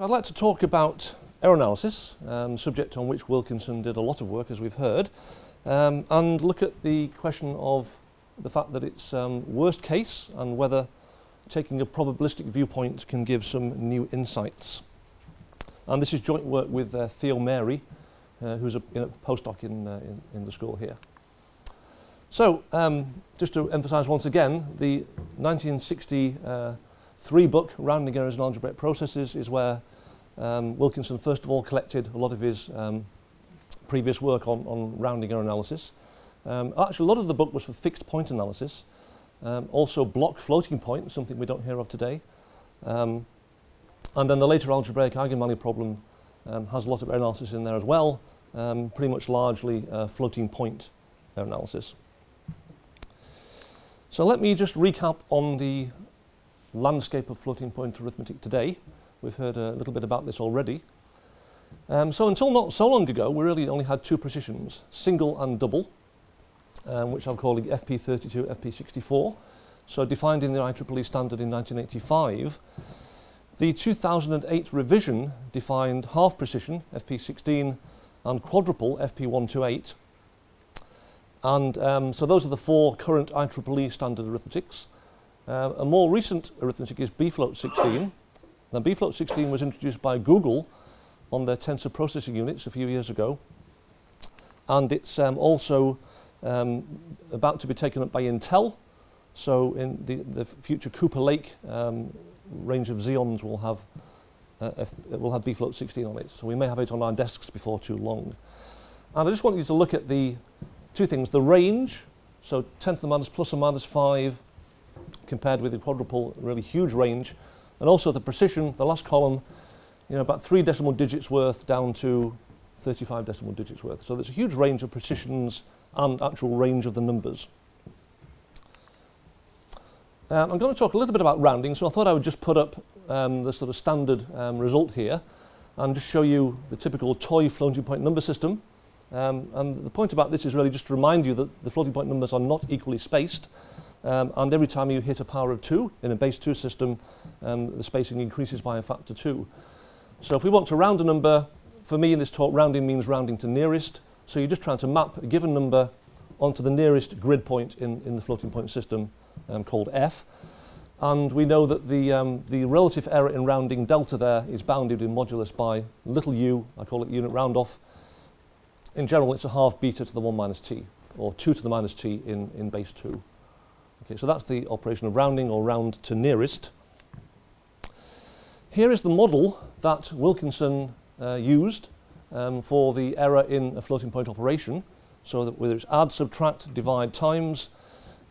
I'd like to talk about error analysis, um, subject on which Wilkinson did a lot of work, as we've heard, um, and look at the question of the fact that it's um, worst case and whether taking a probabilistic viewpoint can give some new insights. And this is joint work with uh, Theo Mary, uh, who's a postdoc in, uh, in, in the school here. So, um, just to emphasize once again, the 1963 uh, book, Rounding Errors and Algebraic Processes, is where um, Wilkinson first of all collected a lot of his um, previous work on, on rounding error analysis. Um, actually, a lot of the book was for fixed point analysis. Um, also block floating point, something we don't hear of today. Um, and then the later algebraic eigenvalue problem um, has a lot of error analysis in there as well, pretty much largely uh, floating point error analysis. So let me just recap on the landscape of floating point arithmetic today. We've heard a little bit about this already. Um, so until not so long ago, we really only had two precisions, single and double, um, which I'm calling FP32, FP64. So defined in the IEEE standard in 1985. The 2008 revision defined half precision, FP16, and quadruple, FP128. And um, so those are the four current IEEE standard arithmetics. Uh, a more recent arithmetic is BFloat 16, now BFloat 16 was introduced by Google on their tensor processing units a few years ago. And it's um, also um, about to be taken up by Intel. So in the, the future Cooper Lake um, range of Xeons will have, uh, will have BFloat 16 on it. So we may have it on our desks before too long. And I just want you to look at the two things, the range, so 10 to the minus plus or minus 5 compared with the quadruple, really huge range, and also the precision, the last column, you know, about three decimal digits worth down to 35 decimal digits worth. So there's a huge range of precisions and actual range of the numbers. Um, I'm going to talk a little bit about rounding, so I thought I would just put up um, the sort of standard um, result here and just show you the typical toy floating point number system. Um, and the point about this is really just to remind you that the floating point numbers are not equally spaced. Um, and every time you hit a power of 2 in a base 2 system, um, the spacing increases by a factor 2. So if we want to round a number, for me in this talk, rounding means rounding to nearest. So you're just trying to map a given number onto the nearest grid point in, in the floating point system um, called f. And we know that the, um, the relative error in rounding delta there is bounded in modulus by little u, I call it unit round off. In general, it's a half beta to the 1 minus t, or 2 to the minus t in, in base 2. Okay, so that's the operation of rounding or round to nearest. Here is the model that Wilkinson uh, used um, for the error in a floating point operation. So that whether it's add, subtract, divide, times,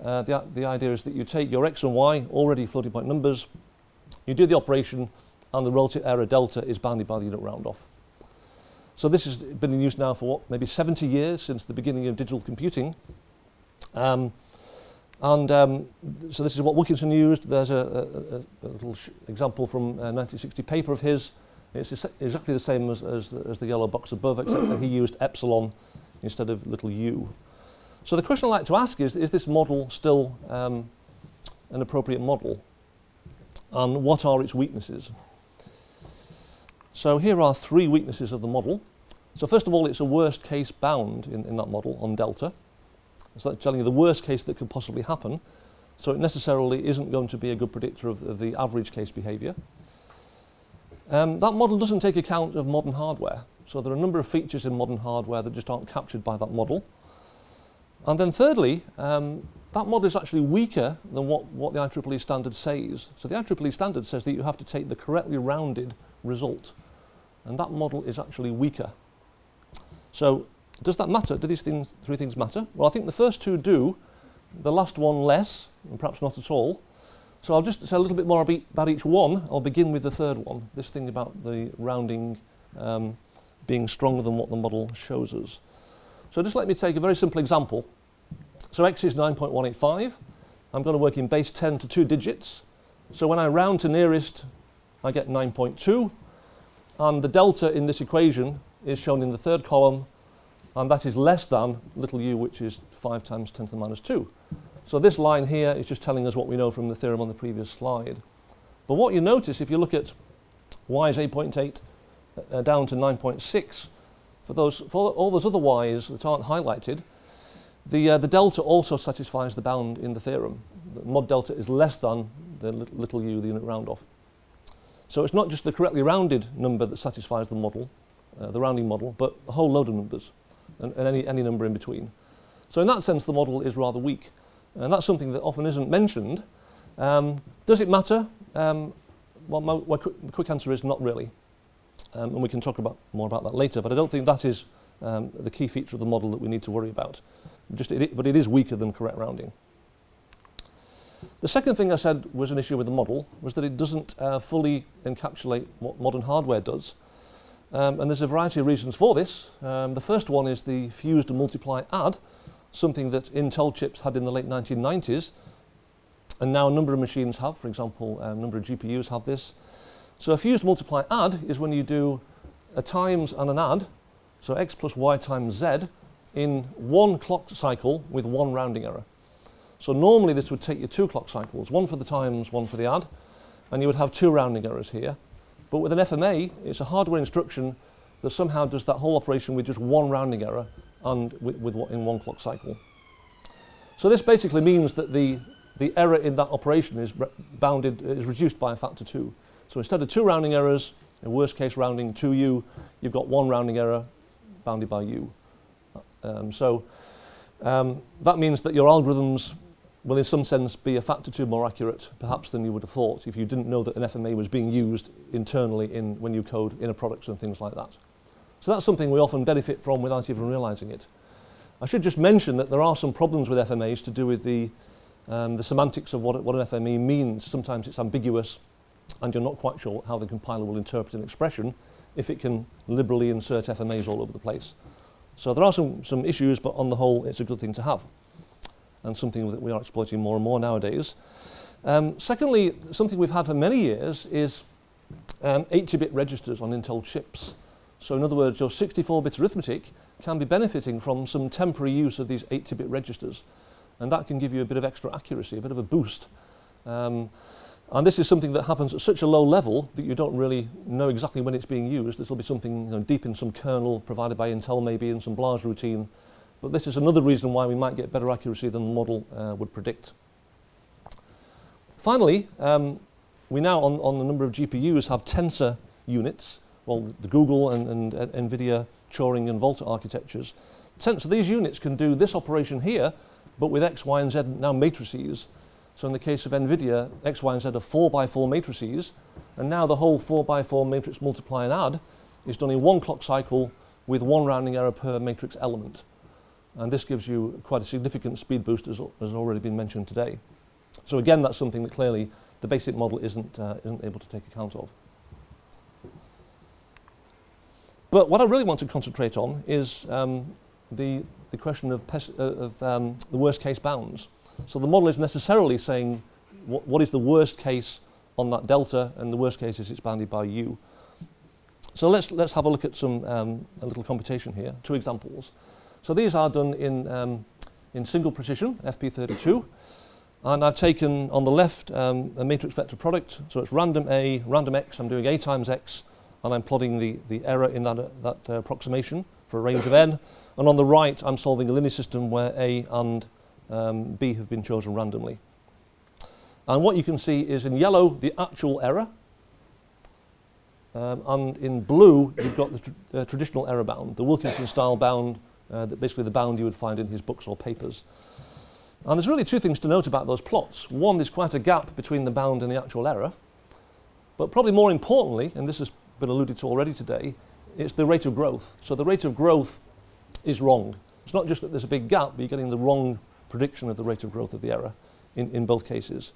uh, the, the idea is that you take your x and y, already floating point numbers, you do the operation, and the relative error delta is bounded by the unit round off. So this has been in use now for what, maybe 70 years since the beginning of digital computing. Um, and um, so this is what Wilkinson used. There's a, a, a little example from a 1960 paper of his. It's exactly the same as, as, the, as the yellow box above, except that he used epsilon instead of little u. So the question I'd like to ask is, is this model still um, an appropriate model? And what are its weaknesses? So here are three weaknesses of the model. So first of all, it's a worst case bound in, in that model on delta. It's like telling you the worst case that could possibly happen. So it necessarily isn't going to be a good predictor of, of the average case behavior. Um, that model doesn't take account of modern hardware. So there are a number of features in modern hardware that just aren't captured by that model. And then thirdly, um, that model is actually weaker than what, what the IEEE standard says. So the IEEE standard says that you have to take the correctly rounded result. And that model is actually weaker. So does that matter? Do these things, three things matter? Well, I think the first two do, the last one less, and perhaps not at all. So I'll just say a little bit more about each one. I'll begin with the third one, this thing about the rounding um, being stronger than what the model shows us. So just let me take a very simple example. So x is 9.185. I'm going to work in base 10 to two digits. So when I round to nearest, I get 9.2. And the delta in this equation is shown in the third column and that is less than little u, which is 5 times 10 to the minus 2. So this line here is just telling us what we know from the theorem on the previous slide. But what you notice if you look at y is 8.8 uh, down to 9.6. For, those, for all those other y's that aren't highlighted, the, uh, the delta also satisfies the bound in the theorem. The mod delta is less than the little u, the unit round off. So it's not just the correctly rounded number that satisfies the model, uh, the rounding model, but a whole load of numbers and, and any, any number in between. So in that sense, the model is rather weak. And that's something that often isn't mentioned. Um, does it matter? Um, well, my, my qu quick answer is not really. Um, and we can talk about more about that later, but I don't think that is um, the key feature of the model that we need to worry about. Just it, but it is weaker than correct rounding. The second thing I said was an issue with the model, was that it doesn't uh, fully encapsulate what modern hardware does. Um, and there's a variety of reasons for this. Um, the first one is the fused multiply add, something that Intel chips had in the late 1990s, and now a number of machines have, for example, a number of GPUs have this. So a fused multiply add is when you do a times and an add, so x plus y times z, in one clock cycle with one rounding error. So normally this would take you two clock cycles, one for the times, one for the add, and you would have two rounding errors here. But with an FMA, it's a hardware instruction that somehow does that whole operation with just one rounding error and with, with in one clock cycle. So this basically means that the, the error in that operation is bounded, is reduced by a factor two. So instead of two rounding errors, in worst case rounding 2u, you've got one rounding error bounded by u. Um, so um, that means that your algorithms will in some sense be a factor two more accurate perhaps than you would have thought if you didn't know that an FMA was being used internally in when you code inner products and things like that. So that's something we often benefit from without even realizing it. I should just mention that there are some problems with FMAs to do with the, um, the semantics of what, what an FMA means. Sometimes it's ambiguous and you're not quite sure how the compiler will interpret an expression if it can liberally insert FMAs all over the place. So there are some, some issues, but on the whole, it's a good thing to have and something that we are exploiting more and more nowadays. Um, secondly, something we've had for many years is 80-bit um, registers on Intel chips. So in other words, your 64-bit arithmetic can be benefiting from some temporary use of these 80-bit registers. And that can give you a bit of extra accuracy, a bit of a boost. Um, and this is something that happens at such a low level that you don't really know exactly when it's being used. This will be something you know, deep in some kernel provided by Intel maybe in some BLAS routine. But this is another reason why we might get better accuracy than the model uh, would predict. Finally, um, we now on, on a number of GPUs have tensor units, well the Google and, and uh, NVIDIA Turing and Volta architectures. Tensor, these units can do this operation here, but with X, Y and Z now matrices so in the case of NVIDIA, X, Y, and Z are 4 by 4 matrices, and now the whole 4 by 4 matrix multiply and add is done in one clock cycle with one rounding error per matrix element. And this gives you quite a significant speed boost, as has already been mentioned today. So again, that's something that clearly the basic model isn't, uh, isn't able to take account of. But what I really want to concentrate on is um, the, the question of, uh, of um, the worst case bounds. So the model is necessarily saying what, what is the worst case on that delta, and the worst case is it's bounded by u. So let's, let's have a look at some, um, a little computation here, two examples. So these are done in, um, in single precision, FP32, and I've taken on the left um, a matrix vector product, so it's random A, random X, I'm doing A times X, and I'm plotting the, the error in that, uh, that uh, approximation for a range of n. And on the right, I'm solving a linear system where A and um, B have been chosen randomly. And what you can see is in yellow, the actual error. Um, and in blue, you've got the tr uh, traditional error bound, the Wilkinson style bound, uh, that basically the bound you would find in his books or papers. And there's really two things to note about those plots. One, there's quite a gap between the bound and the actual error. But probably more importantly, and this has been alluded to already today, it's the rate of growth. So the rate of growth is wrong. It's not just that there's a big gap, but you're getting the wrong prediction of the rate of growth of the error in, in both cases.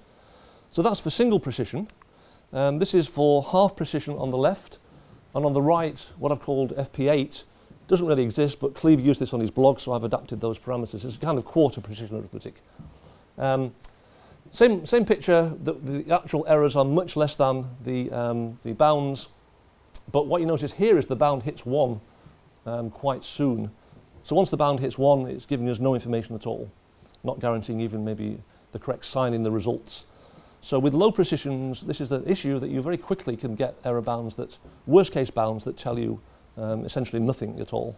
So that's for single precision. Um, this is for half precision on the left, and on the right, what I've called FP8 doesn't really exist, but Cleve used this on his blog, so I've adapted those parameters. It's a kind of quarter precision arithmetic. Um, same, same picture, the, the, actual errors are much less than the, um, the bounds, but what you notice here is the bound hits 1 um, quite soon. So once the bound hits 1, it's giving us no information at all not guaranteeing even maybe the correct sign in the results. So with low precisions, this is an issue that you very quickly can get error bounds that, worst case bounds that tell you um, essentially nothing at all.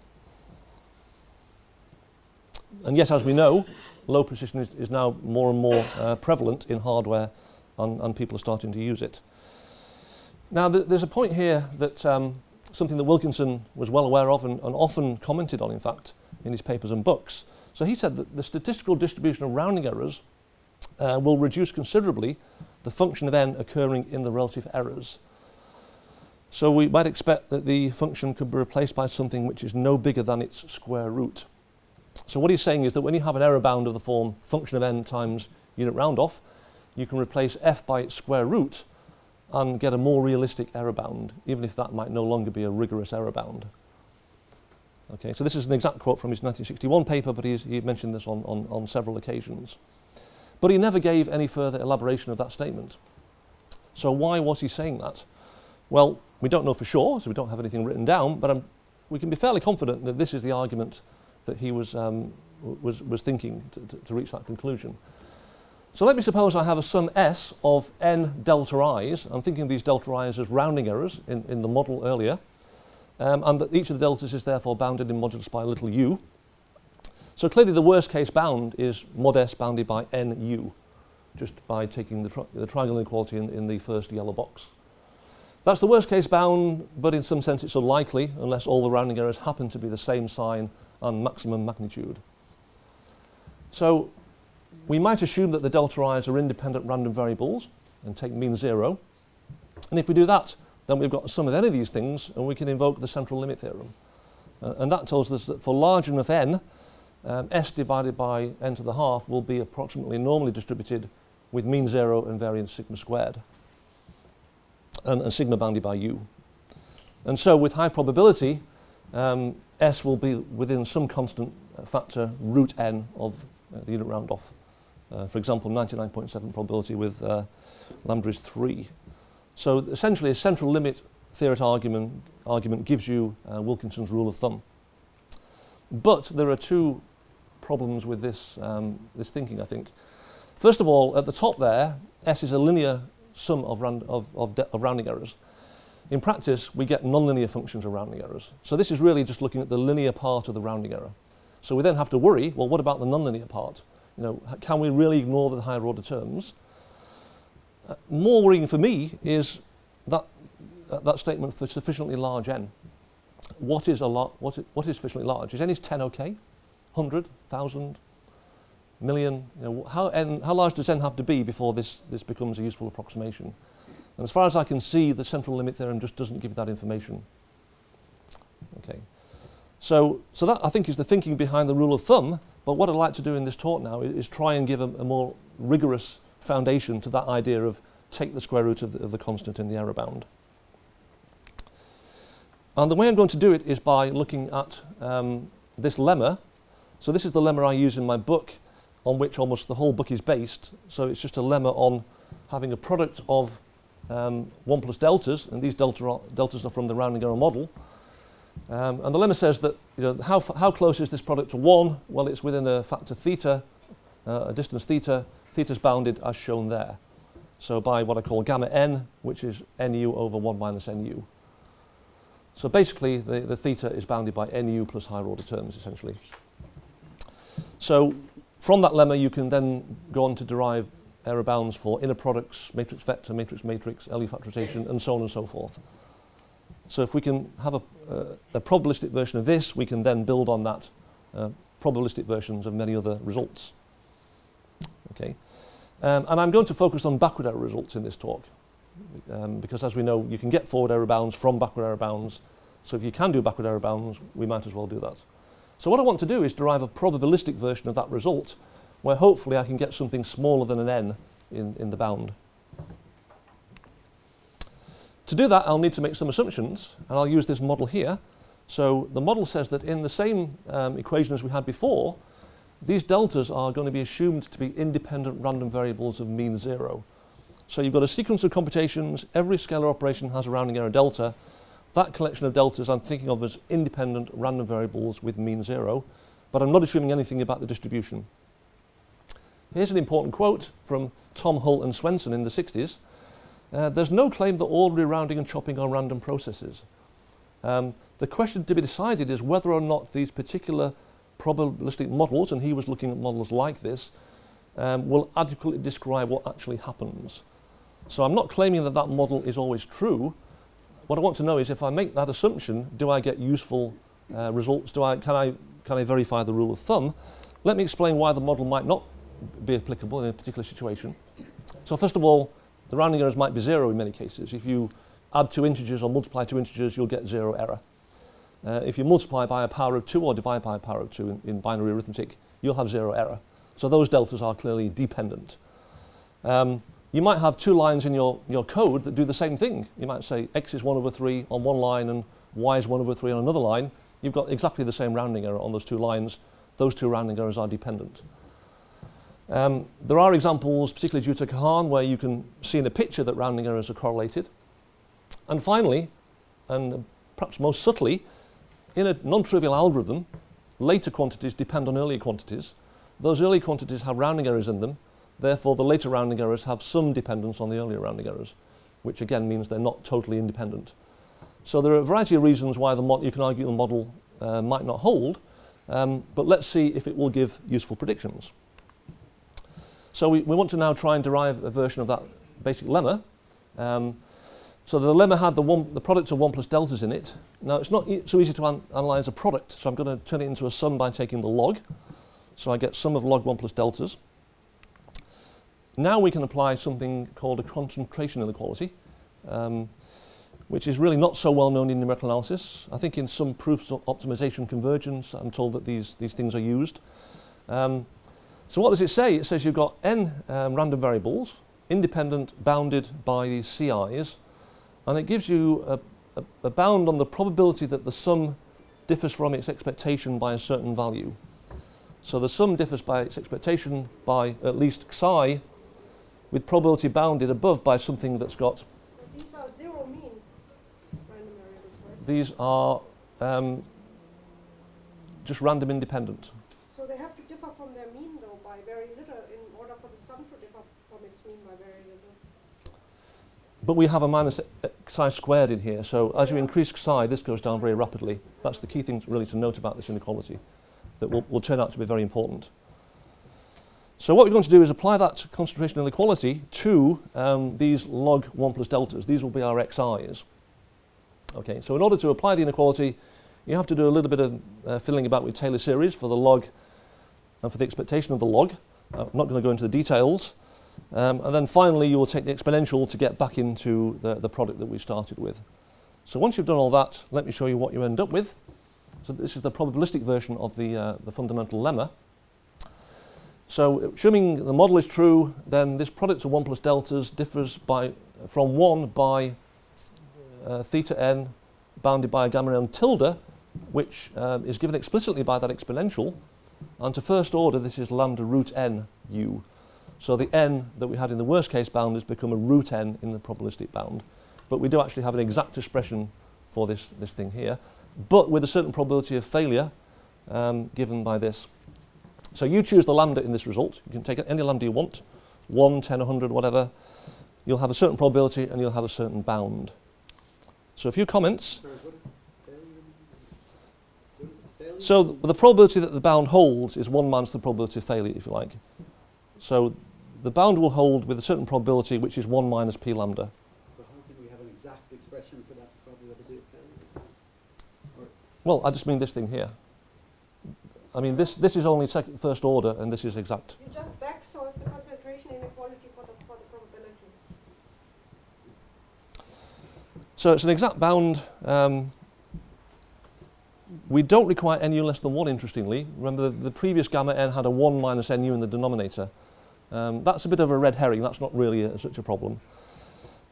And yet, as we know, low precision is, is now more and more uh, prevalent in hardware and, and people are starting to use it. Now, th there's a point here that um, something that Wilkinson was well aware of and, and often commented on, in fact, in his papers and books. So he said that the statistical distribution of rounding errors uh, will reduce considerably the function of n occurring in the relative errors. So we might expect that the function could be replaced by something which is no bigger than its square root. So what he's saying is that when you have an error bound of the form function of n times unit round off, you can replace f by its square root and get a more realistic error bound, even if that might no longer be a rigorous error bound. Okay, so this is an exact quote from his 1961 paper, but he mentioned this on, on, on several occasions. But he never gave any further elaboration of that statement. So why was he saying that? Well, we don't know for sure, so we don't have anything written down, but um, we can be fairly confident that this is the argument that he was, um, was, was thinking to, to, to reach that conclusion. So let me suppose I have a sum s of n delta i's. I'm thinking of these delta i's as rounding errors in, in the model earlier. Um, and that each of the deltas is therefore bounded in modulus by little u. So clearly the worst case bound is mod s bounded by nu, just by taking the, tri the triangle inequality in, in the first yellow box. That's the worst case bound, but in some sense it's unlikely unless all the rounding errors happen to be the same sign and maximum magnitude. So we might assume that the delta i's are independent random variables and take mean zero. And if we do that, then we've got sum of any of these things and we can invoke the central limit theorem. Uh, and that tells us that for large enough n, um, s divided by n to the half will be approximately normally distributed with mean zero and variance sigma squared. And, and sigma bounded by u. And so with high probability, um, s will be within some constant factor root n of uh, the unit round off. Uh, for example, 99.7 probability with uh, lambda is 3. So essentially a central limit theoret argument, argument gives you uh, Wilkinson's rule of thumb. But there are two problems with this, um, this thinking, I think. First of all, at the top there, S is a linear sum of, round, of, of, of rounding errors. In practice, we get nonlinear functions of rounding errors. So this is really just looking at the linear part of the rounding error. So we then have to worry, well, what about the nonlinear part? You know, can we really ignore the higher order terms? Uh, more worrying for me is that, uh, that statement for sufficiently large n. What is, a lot, what, what is sufficiently large? Is n is 10 okay? 100, 1,000, million? You know, how, n, how large does n have to be before this, this becomes a useful approximation? And as far as I can see, the central limit theorem just doesn't give that information. Okay. So, so that I think is the thinking behind the rule of thumb, but what I'd like to do in this talk now is, is try and give a, a, more rigorous foundation to that idea of take the square root of the, of the constant in the error bound. And the way I'm going to do it is by looking at um, this lemma. So this is the lemma I use in my book on which almost the whole book is based. So it's just a lemma on having a product of um, 1 plus deltas, and these delta deltas are from the rounding error model, um, and the lemma says that you know, how, how close is this product to 1? Well, it's within a factor theta, uh, a distance theta. Theta is bounded as shown there. So by what I call gamma n, which is nu over 1 minus nu. So basically, the, the theta is bounded by nu plus higher order terms, essentially. So from that lemma, you can then go on to derive error bounds for inner products, matrix vector, matrix matrix, LU factorization, and so on and so forth. So if we can have a, uh, a probabilistic version of this, we can then build on that uh, probabilistic versions of many other results. Okay. Um, and I'm going to focus on backward error results in this talk. Um, because as we know, you can get forward error bounds from backward error bounds. So if you can do backward error bounds, we might as well do that. So what I want to do is derive a probabilistic version of that result, where hopefully I can get something smaller than an n in, in the bound. To do that, I'll need to make some assumptions, and I'll use this model here. So the model says that in the same um, equation as we had before, these deltas are going to be assumed to be independent random variables of mean zero. So you've got a sequence of computations, every scalar operation has a rounding error delta. That collection of deltas I'm thinking of as independent random variables with mean zero, but I'm not assuming anything about the distribution. here's an important quote from Tom Hull and Swenson in the 60s. Uh, there's no claim that ordinary rounding and chopping are random processes. Um, the question to be decided is whether or not these particular probabilistic models, and he was looking at models like this, um, will adequately describe what actually happens. So I'm not claiming that that model is always true. What I want to know is if I make that assumption, do I get useful uh, results? Do I, can, I, can I verify the rule of thumb? Let me explain why the model might not be applicable in a particular situation. So first of all, the rounding errors might be zero in many cases. If you add two integers or multiply two integers, you'll get zero error. Uh, if you multiply by a power of 2 or divide by a power of 2 in, in, binary arithmetic, you'll have zero error. So those deltas are clearly dependent. Um, you might have two lines in your, your code that do the same thing. You might say x is 1 over 3 on one line and y is 1 over 3 on another line. You've got exactly the same rounding error on those two lines. Those two rounding errors are dependent. Um, there are examples, particularly due to Kahan, where you can see in a picture that rounding errors are correlated. And finally, and perhaps most subtly, in a non-trivial algorithm, later quantities depend on earlier quantities. Those early quantities have rounding errors in them. Therefore, the later rounding errors have some dependence on the earlier rounding errors, which again means they're not totally independent. So there are a variety of reasons why the you can argue the model uh, might not hold, um, but let's see if it will give useful predictions. So we, we want to now try and derive a version of that basic lemma. Um, so the lemma had the, one, the product of 1 plus deltas in it. Now it's not e so easy to an analyze a product, so I'm going to turn it into a sum by taking the log. So I get sum of log 1 plus deltas. Now we can apply something called a concentration inequality, um, which is really not so well known in numerical analysis. I think in some proofs of optimization convergence, I'm told that these, these things are used. Um, so what does it say? It says you've got n um, random variables, independent, bounded by these CIs, and it gives you a, a, a bound on the probability that the sum differs from its expectation by a certain value. So the sum differs by its expectation by at least psi, with probability bounded above by something that's got. These are zero mean random variables, right? These are um, just random independent. So they have to differ from their mean, though, by very little in order for the sum to differ from its mean by very little. But we have a minus psi squared in here, so as you increase psi, this goes down very rapidly. That's the key thing really to note about this inequality, that will, will turn out to be very important. So what we're going to do is apply that concentration inequality to um, these log 1 plus deltas. These will be our xi's. Okay, so in order to apply the inequality, you have to do a little bit of uh, fiddling about with Taylor series for the log and for the expectation of the log. I'm not going to go into the details. Um, and then finally, you will take the exponential to get back into the, the product that we started with. So once you've done all that, let me show you what you end up with. So this is the probabilistic version of the, uh, the fundamental lemma. So assuming the model is true, then this product of 1 plus deltas differs by, from 1 by uh, theta n bounded by a gamma n tilde, which um, is given explicitly by that exponential. And to first order, this is lambda root n u. So the n that we had in the worst case bound has become a root n in the probabilistic bound. But we do actually have an exact expression for this, this thing here, but with a certain probability of failure um, given by this. So you choose the lambda in this result. You can take any lambda you want, 1, 10, 100, whatever. You'll have a certain probability and you'll have a certain bound. So a few comments. Sorry, what is failure? What is failure? So th- the probability that the bound holds is 1 minus the probability of failure, if you like. So the bound will hold with a certain probability, which is 1 minus p lambda. So how can we have an exact expression for that probability of failure? Well, I just mean this thing here. I mean, this, this is only first order, and this is exact. You just back solve the concentration inequality for the, for the probability. So it's an exact bound. Um, we don't require nu less than 1, interestingly. Remember, the, the previous gamma n had a 1 minus nu in the denominator. Um, that's a bit of a red herring. That's not really a, such a problem.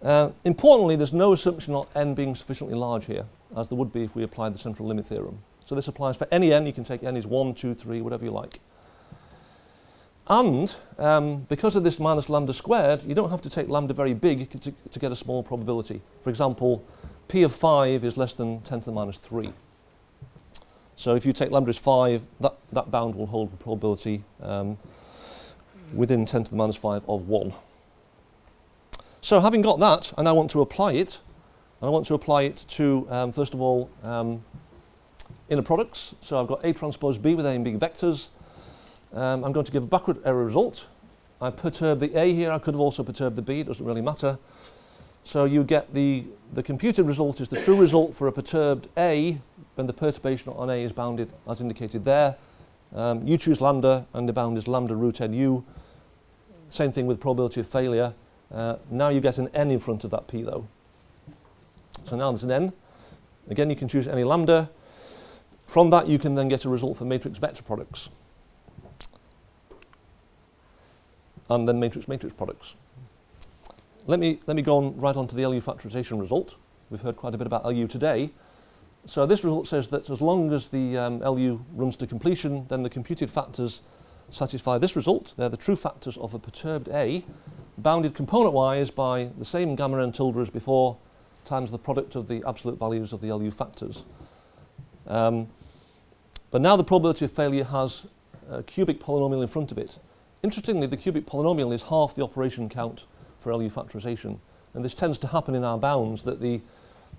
Uh, importantly, there's no assumption of n being sufficiently large here, as there would be if we applied the central limit theorem. So this applies for any n. You can take n is 1, 2, 3, whatever you like. And um, because of this minus lambda squared, you don't have to take lambda very big to, to get a small probability. For example, p of 5 is less than 10 to the minus 3. So if you take lambda as 5, that, that bound will hold the probability um, within 10 to the minus 5 of 1. So having got that, I now want to apply it. And I want to apply it to, um, first of all, um, inner products. So I've got A transpose B with A and B vectors. Um, I'm going to give a backward error result. I perturb the A here. I could have also perturbed the B. It doesn't really matter. So you get the, the computed result is the true result for a perturbed A when the perturbation on A is bounded as indicated there. Um, you choose lambda and the bound is lambda root nu. Same thing with probability of failure. Uh, now you get an n in front of that p though. So now there's an n. Again, you can choose any lambda. From that, you can then get a result for matrix vector products. And then matrix matrix products. Let me, let me go on right on to the LU factorization result. We've heard quite a bit about LU today. So this result says that as long as the um, LU runs to completion, then the computed factors satisfy this result. They're the true factors of a perturbed A, bounded component-wise by the same gamma n tilde as before, times the product of the absolute values of the LU factors. Um, but now the probability of failure has a cubic polynomial in front of it. Interestingly, the cubic polynomial is half the operation count for LU factorization. And this tends to happen in our bounds, that the,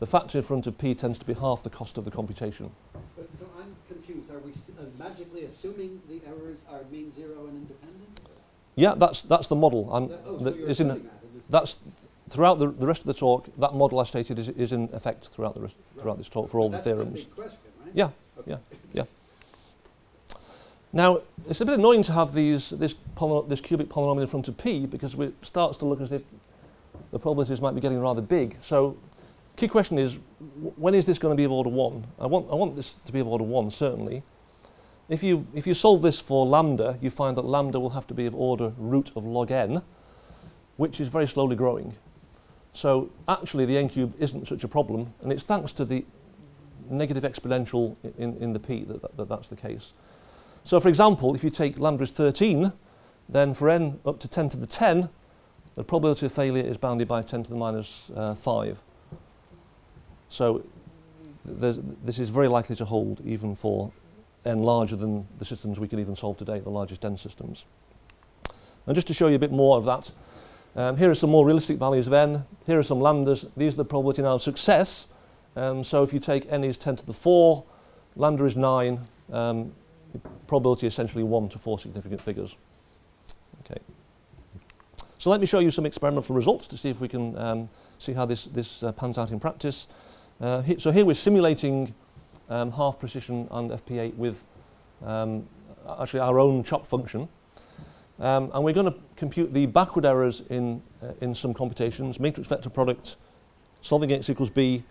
the factor in front of p tends to be half the cost of the computation. But, so I'm confused. Are we uh, magically assuming the errors are mean zero and independent? Yeah, that's, that's the model. I'm, That- oh, so that you're is in, that that's throughout the, the rest of the talk, that model I stated is, is in effect throughout, the rest, throughout this talk for all the theorems. Yeah, yeah, yeah. Now, it's a bit annoying to have these, this, this cubic polynomial in front of p because it starts to look as if the probabilities might be getting rather big. So, key question is, when is this going to be of order 1? I want, I want this to be of order 1, certainly. If you, if you solve this for lambda, you find that lambda will have to be of order root of log n, which is very slowly growing. So actually the n cube isn't such a problem, and it's thanks to the negative exponential in, in the p that, that, that that's the case. So for example, if you take lambda is 13, then for n up to 10 to the 10, the probability of failure is bounded by 10 to the minus uh, 5. So this is very likely to hold even for n larger than the systems we can even solve today, the largest n systems. And just to show you a bit more of that, um, here are some more realistic values of n. Here are some lambdas. These are the probability now of success. Um, so if you take n is 10 to the 4, lambda is 9, um, probability essentially 1 to 4 significant figures. Okay. So let me show you some experimental results to see if we can um, see how this, this uh, pans out in practice. Uh, he- so here we're simulating um, half precision and FP8 with um, actually our own chop function. Um, and we're going to compute the backward errors in, uh, in some computations, matrix vector product, solving x equals b,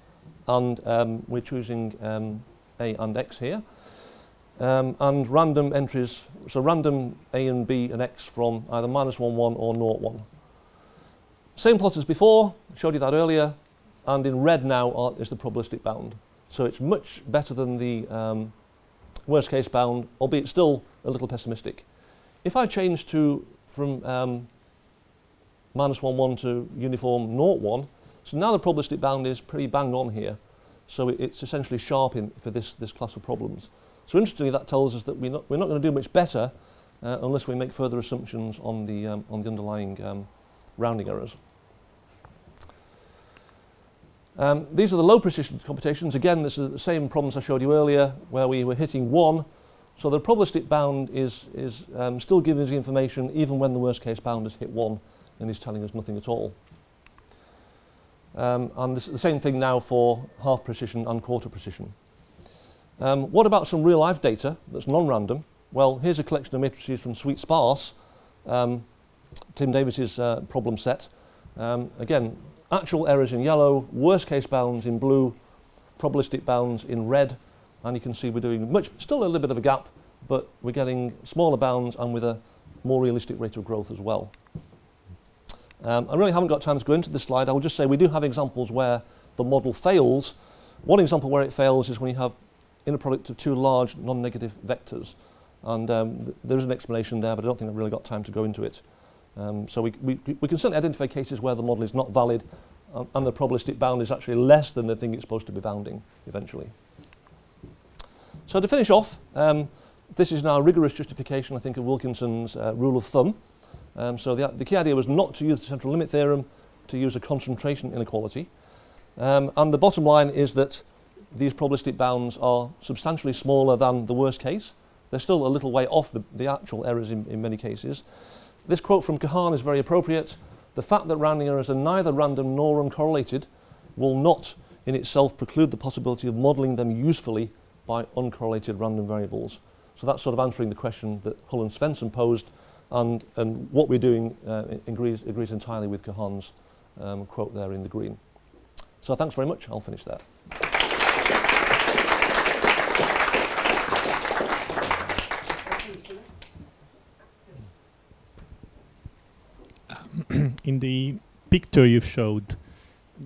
and um, we're choosing um, a and x here. Um, and random entries, so random a and b and x from either minus 1, 1 or 0, 1. Same plot as before, showed you that earlier, and in red now are, is the probabilistic bound. So it's much better than the um, worst case bound, albeit still a little pessimistic. If I change to from um, minus 1, 1 to uniform 0, 1, so now the probabilistic bound is pretty bang on here. So it, it's essentially sharp in, for this, this class of problems. So interestingly, that tells us that we're not, we're not going to do much better uh, unless we make further assumptions on the, um, on the underlying um, rounding errors. Um, these are the low precision computations. Again, this is the same problems I showed you earlier, where we were hitting 1. So the probabilistic bound is, is um, still giving us the information even when the worst case bound has hit 1 and is telling us nothing at all. Um, and this, the same thing now for half precision and quarter precision. Um, what about some real life data that's non-random? Well, here's a collection of matrices from SuiteSparse, um, Tim Davis's uh, problem set. Um, again, actual errors in yellow, worst case bounds in blue, probabilistic bounds in red, and you can see we're doing much, still a little bit of a gap, but we're getting smaller bounds and with a more realistic rate of growth as well. Um, I really haven't got time to go into this slide. I will just say we do have examples where the model fails. One example where it fails is when you have inner product of two large non-negative vectors. And um, th there is an explanation there, but I don't think I've really got time to go into it. Um, so we, we, we can certainly identify cases where the model is not valid um, and the probabilistic bound is actually less than the thing it's supposed to be bounding eventually. So to finish off, um, this is now a rigorous justification, I think, of Wilkinson's uh, rule of thumb. Um, so the, the key idea was not to use the central limit theorem, to use a concentration inequality. Um, and the bottom line is that these probabilistic bounds are substantially smaller than the worst case. They're still a little way off the, the actual errors in, in many cases. This quote from Kahan is very appropriate. The fact that rounding errors are neither random nor uncorrelated will not in itself preclude the possibility of modelling them usefully by uncorrelated random variables. So that's sort of answering the question that Hull and Swenson posed, and, and what we're doing uh, agrees, agrees entirely with Kahan's um, quote there in the green. So thanks very much. I'll finish there. in the picture you've showed,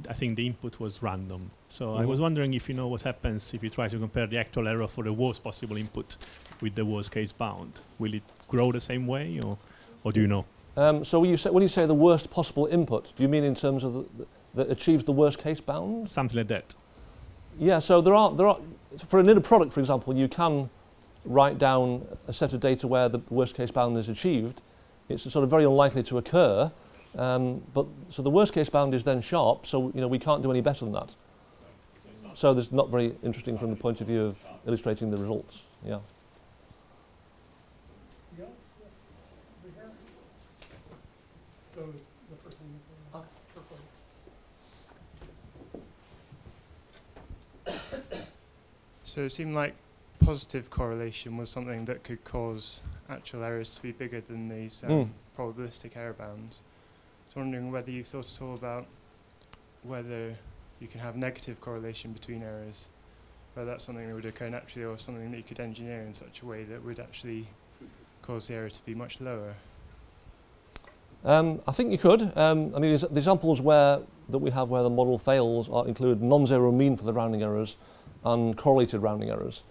I think the input was random. So I Mhm. was wondering if you know what happens if you try to compare the actual error for the worst possible input with the worst case bound. Will it grow the same way, or, or do you know? Um, so when you, say, when you say the worst possible input, do you mean in terms of the, the, that achieves the worst case bound? Something like that. Yeah, so there are, there are, for an inner product, for example, you can write down a set of data where the worst case bound is achieved. It's sort of very unlikely to occur. Um, but so the worst case bound is then sharp, so you know we can't do any better than that. So there's not very interesting from the point of view of illustrating the results. Yeah. Yes, yes, over here. So the person with the turquoise. So it seemed like positive correlation was something that could cause actual errors to be bigger than these um, Mm. probabilistic error bounds. Was wondering whether you've thought at all about whether you can have negative correlation between errors, whether that's something that would occur naturally or something that you could engineer in such a way that would actually cause the error to be much lower. Um, I think you could. Um, I mean, the examples where that we have where the model fails are, include non-zero mean for the rounding errors and correlated rounding errors.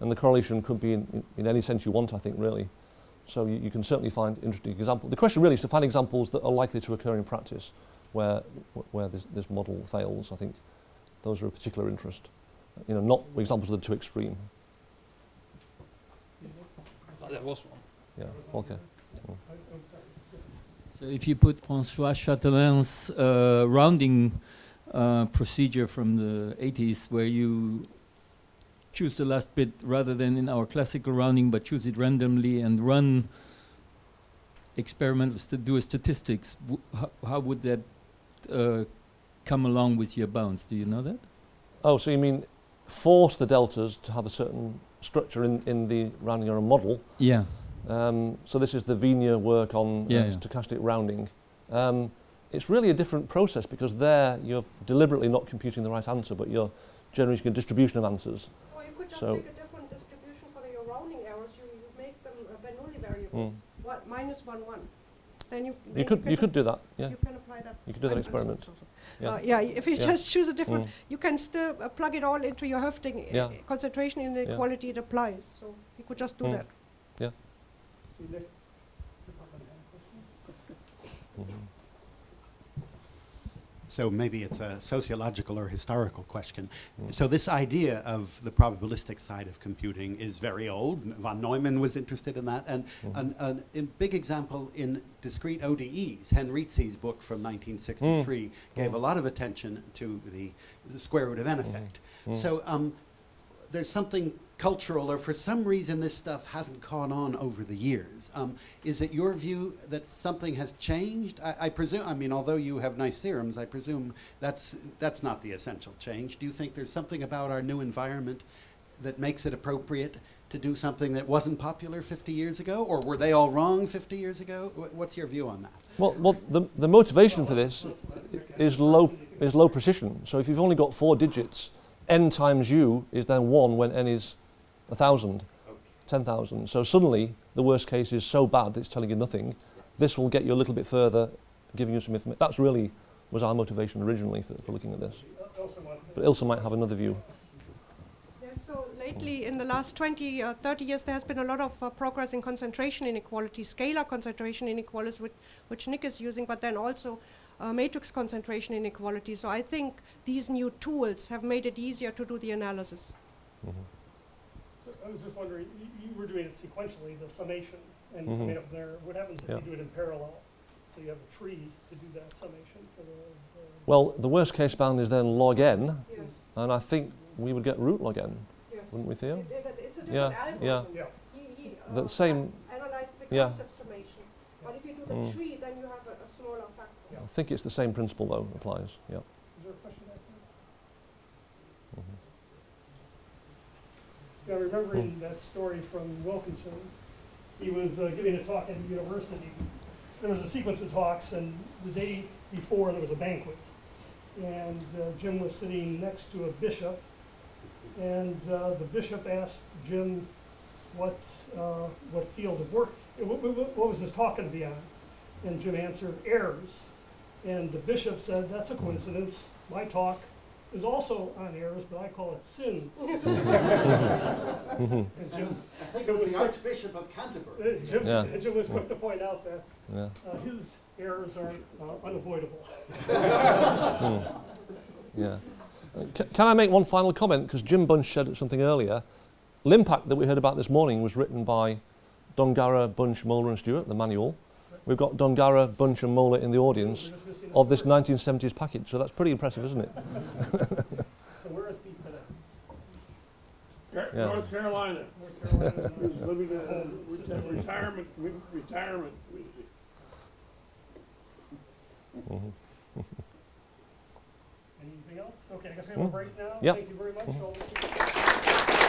And the correlation could be in, in, in any sense you want, I think, really. So you, you can certainly find interesting examples. The question really is to find examples that are likely to occur in practice where, where this, this model fails. I think those are of particular interest. You know, not examples that are too extreme. There was one. Yeah, okay. I- So if you put Françoise Chatelin's uh, rounding uh, procedure from the 80s, where you choose the last bit rather than in our classical rounding, but choose it randomly and run experimental st- do a statistics, how, how would that uh, come along with your bounds? Do you know that? Oh, so you mean force the deltas to have a certain structure in, in the rounding error model Yeah. Um, so this is the Vignes work on Yeah, uh, yeah. stochastic rounding. Um, it's really a different process because there you're deliberately not computing the right answer, but you're generating a distribution of answers. Or you could just So- take a different distribution for the, your rounding errors. You, you make them uh, Bernoulli variables. What, minus one one. Then you. then You could can you could do that. Yeah, You can apply that. you could do that I'm- I'm so- experiment. so- so. Yeah. Uh, yeah, if you Yeah. just choose a different, Mm. you can still uh, plug it all into your Hoeffding uh, Yeah. concentration inequality. It applies. So you could just do Mm. that. Yeah. Nick, you probably had a question? Mhm. So maybe it's a sociological or historical question. Mm. So this idea of the probabilistic side of computing is very old. Von Neumann was interested in that. And Mhm. an, an, a big example in discrete ODEs, Henrici's book from 1963 gave Mm. a lot of attention to the, the square root of n effect. Mm. So um, there's something cultural, or for some reason this stuff hasn't caught on over the years. Um, is it your view that something has changed? I, I presume. I mean, although you have nice theorems, I presume that's that's not the essential change. Do you think there's something about our new environment that makes it appropriate to do something that wasn't popular 50 years ago, or were they all wrong 50 years ago? Wh- What's your view on that? Well, well the, the motivation for this is low is low precision. So if you've only got four digits, n times u is then one when n is a thousand, ten thousand. So suddenly the worst case is so bad it's telling you nothing. This will get you a little bit further, giving you some information. That's really was our motivation originally for, for looking at this. Elsa wants to. But Ilse might have another view. Yes, so lately, in the last 20, uh, 30 years, there has been a lot of uh, progress in concentration inequality, scalar concentration inequalities, which, which Nick is using, but then also uh, matrix concentration inequality. So I think these new tools have made it easier to do the analysis. Mhm. So I was just wondering, you, you were doing it sequentially, the summation and you come Mhm. up there, what happens if Yeah. you do it in parallel? So you have a tree to do that summation for the, the Well, the worst case bound is then log n, Yes, and I think we would get root log n, yes. wouldn't we, Theo? It- it- It's a Yeah, different yeah. algorithm. Yeah. He, he, The uh, same- a- analyzed yeah. recursive summation. But if you do the Mm. tree, then you have a, a smaller factor. Yeah. I think it's the same principle though, applies, yeah. Is there a question back there? Mhm. Yeah, remembering that story from Wilkinson, he was uh, giving a talk at a university. There was a sequence of talks, and the day before there was a banquet. And uh, Jim was sitting next to a bishop, and uh, the bishop asked Jim what, uh, what field of work, what, what, what was his talk going to be on? And Jim answered, errors. And the bishop said, that's a coincidence. My talk is also on errors, but I call it sins. Mhm. And Jim I think it was the Archbishop of Canterbury. uh, Jim, Yeah. Jim was quick to point out that Yeah. uh, his errors are uh, unavoidable. Mm. Yeah. C- can I make one final comment? Because Jim Bunch said something earlier. LINPACK that we heard about this morning was written by Dongarra, Bunch, Moler and Stewart, the manual. We've got Dongarra, Bunch and Moler in the audience We're just missing a of this 1970s package. So that's pretty impressive, isn't it? So where is Pete Bennett? Car- Yeah. North Carolina, North Carolina. who's living in a retirement, wi- retirement community. Mhm. Anything else? Okay, I guess we have a Mm. break now. Yep. Thank you very much. Mhm. all.